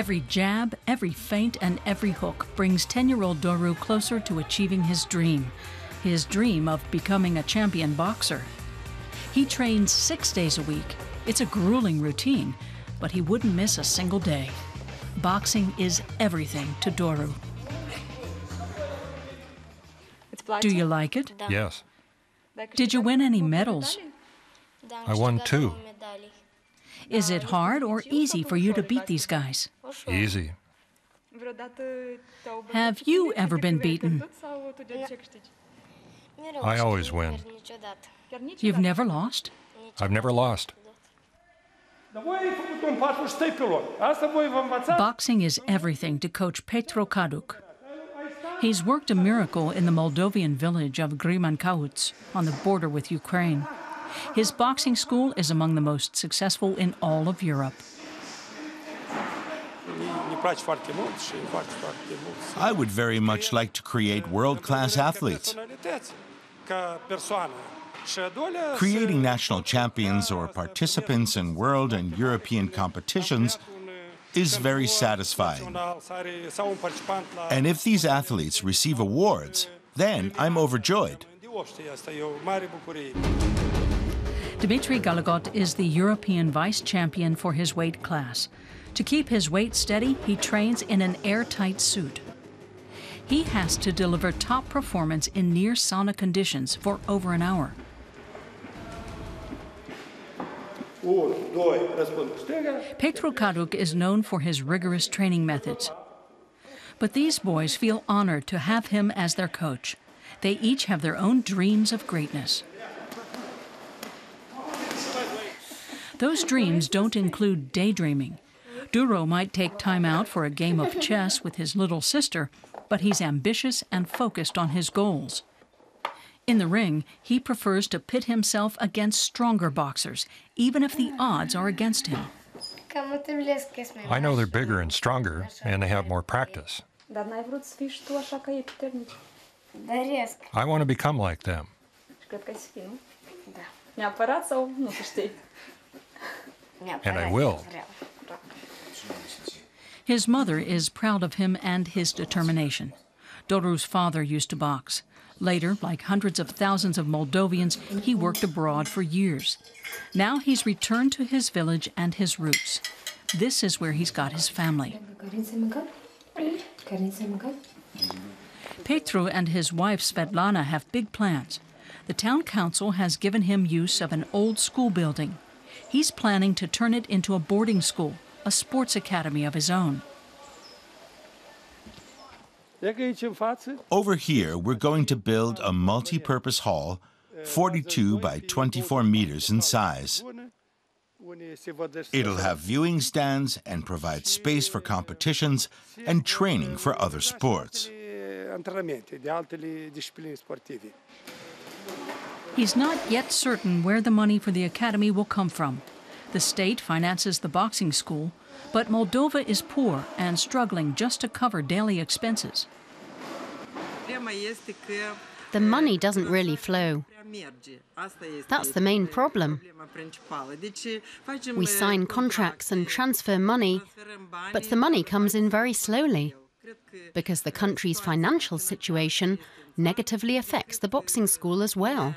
Every jab, every feint, and every hook brings 10 year old Doru closer to achieving his dream his dream of becoming a champion boxer. He trains six days a week. It's a grueling routine, but he wouldn't miss a single day. Boxing is everything to Doru. Do you like it? Yes. Did you win any medals? I won two. Is it hard or easy for you to beat these guys? Easy. Have you ever been beaten? I always win. You've never lost? I've never lost. Boxing is everything to coach Petro Kaduk. He's worked a miracle in the Moldovan village of Grimăncăuţi on the border with Ukraine. His boxing school is among the most successful in all of Europe. I would very much like to create world class athletes. Creating national champions or participants in world and European competitions is very satisfying. And if these athletes receive awards, then I'm overjoyed. Dmitry Galagot is the European vice champion for his weight class. To keep his weight steady, he trains in an airtight suit. He has to deliver top performance in near sauna conditions for over an hour. Petro Kaduk is known for his rigorous training methods. But these boys feel honored to have him as their coach. They each have their own dreams of greatness. Those dreams don't include daydreaming. Doru might take time out for a game of chess with his little sister, but he's ambitious and focused on his goals. In the ring, he prefers to pit himself against stronger boxers, even if the odds are against him. I know they're bigger and stronger, and they have more practice. I want to become like them. And I will. His mother is proud of him and his determination. Doru's father used to box. Later, like hundreds of thousands of Moldovians, he worked abroad for years. Now he's returned to his village and his roots. This is where he's got his family. Petru and his wife Svetlana have big plans. The town council has given him use of an old school building. He's planning to turn it into a boarding school, a sports academy of his own. Over here, we're going to build a multi purpose hall, 42 by 24 meters in size. It'll have viewing stands and provide space for competitions and training for other sports. He's not yet certain where the money for the academy will come from. The state finances the boxing school, but Moldova is poor and struggling just to cover daily expenses. The money doesn't really flow. That's the main problem. We sign contracts and transfer money, but the money comes in very slowly because the country's financial situation negatively affects the boxing school as well.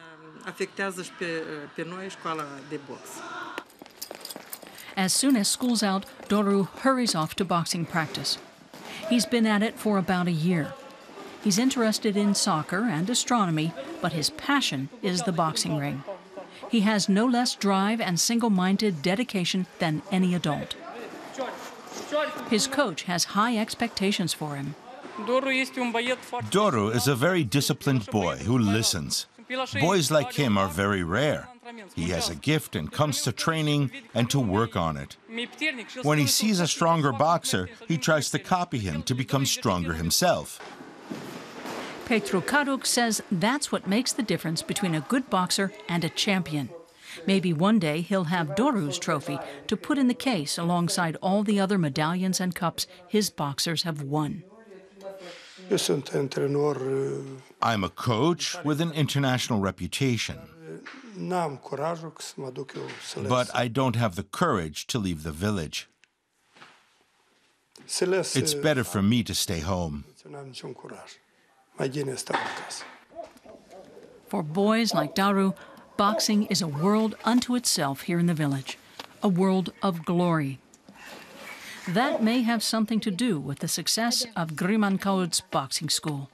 As soon as school's out, Doru hurries off to boxing practice. He's been at it for about a year. He's interested in soccer and astronomy, but his passion is the boxing ring. He has no less drive and single minded dedication than any adult. His coach has high expectations for him. Doru is a very disciplined boy who listens. Boys like him are very rare. He has a gift and comes to training and to work on it. When he sees a stronger boxer, he tries to copy him to become stronger himself. Petro Kaduk says that's what makes the difference between a good boxer and a champion. Maybe one day he'll have Doru's trophy to put in the case alongside all the other medallions and cups his boxers have won. I'm a coach with an international reputation. But I don't have the courage to leave the village. It's better for me to stay home. For boys like Doru, boxing is a world unto itself here in the village, a world of glory. That may have something to do with the success of Grimăncăuţi's boxing school.